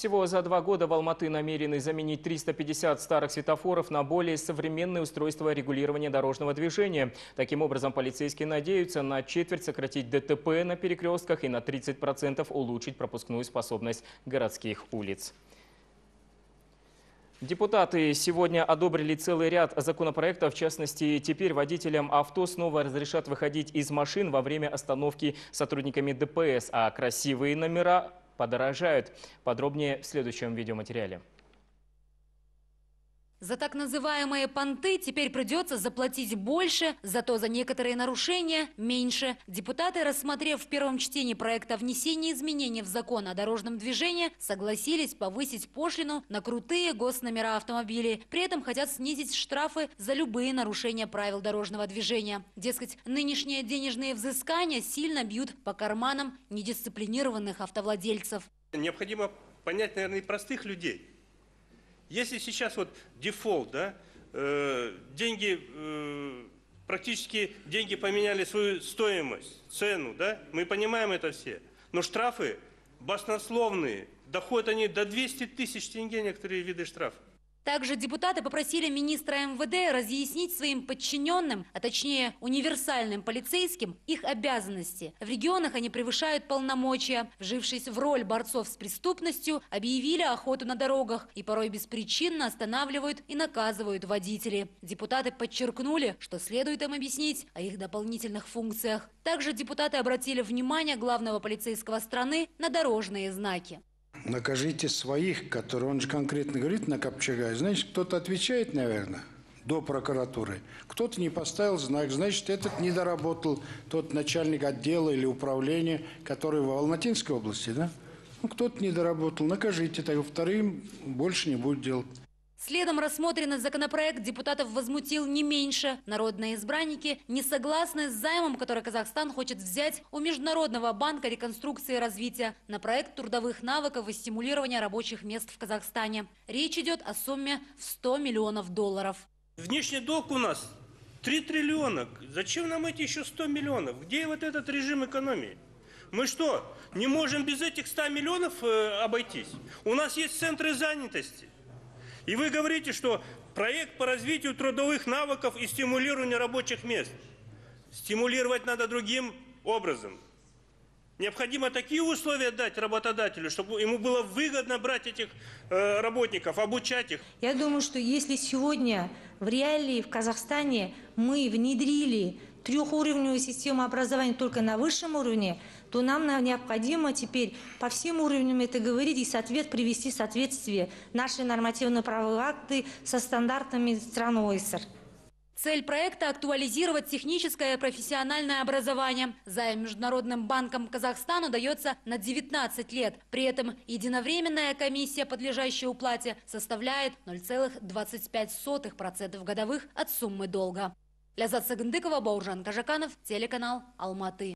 Всего за два года в Алматы намерены заменить 350 старых светофоров на более современные устройства регулирования дорожного движения. Таким образом, полицейские надеются на четверть сократить ДТП на перекрестках и на 30% улучшить пропускную способность городских улиц. Депутаты сегодня одобрили целый ряд законопроектов. В частности, теперь водителям авто снова разрешат выходить из машин во время остановки сотрудниками ДПС, а красивые номера подорожают. Подробнее в следующем видеоматериале. За так называемые понты теперь придется заплатить больше, зато за некоторые нарушения меньше. Депутаты, рассмотрев в первом чтении проекта внесения изменений в закон о дорожном движении, согласились повысить пошлину на крутые госномера автомобилей. При этом хотят снизить штрафы за любые нарушения правил дорожного движения. Дескать, нынешние денежные взыскания сильно бьют по карманам недисциплинированных автовладельцев. Необходимо понять, наверное, и простых людей. Если сейчас вот дефолт, да, э, деньги, э, практически деньги поменяли свою стоимость, цену, да, мы понимаем это все. Но штрафы баснословные, доходят они до 200 тысяч тенге, некоторые виды штрафов. Также депутаты попросили министра МВД разъяснить своим подчиненным, а точнее универсальным полицейским, их обязанности. В регионах они превышают полномочия. Вжившись в роль борцов с преступностью, объявили охоту на дорогах и порой беспричинно останавливают и наказывают водителей. Депутаты подчеркнули, что следует им объяснить о их дополнительных функциях. Также депутаты обратили внимание главного полицейского страны на дорожные знаки. Накажите своих, которые, он же конкретно говорит на Копчага. Значит, кто-то отвечает, наверное, до прокуратуры. Кто-то не поставил знак, значит, этот не доработал, тот начальник отдела или управления, который в Алматинской области, да? Ну, кто-то не доработал, накажите, так вторым больше не будет делать. Следом рассмотренный законопроект депутатов возмутил не меньше. Народные избранники не согласны с займом, который Казахстан хочет взять у Международного банка реконструкции и развития на проект трудовых навыков и стимулирования рабочих мест в Казахстане. Речь идет о сумме в 100 миллионов долларов. Внешний долг у нас 3 триллиона. Зачем нам эти еще 100 миллионов? Где вот этот режим экономии? Мы что, не можем без этих 100 миллионов э, обойтись? У нас есть центры занятости. И вы говорите, что проект по развитию трудовых навыков и стимулированию рабочих мест. Стимулировать надо другим образом. Необходимо такие условия дать работодателю, чтобы ему было выгодно брать этих э, работников, обучать их. Я думаю, что если сегодня в реалии в Казахстане мы внедрили трехуровневую систему образования только на высшем уровне, то нам необходимо теперь по всем уровням это говорить и соответ, привести в соответствие наши нормативно-правовые акты со стандартами стран ОСР. Цель проекта – актуализировать техническое и профессиональное образование. Займ Международным банком Казахстану дается на 19 лет. При этом единовременная комиссия, подлежащая уплате, составляет 0,25% годовых от суммы долга. Лязат Сагындыкова, Бауржан Кажаканов, телеканал Алматы.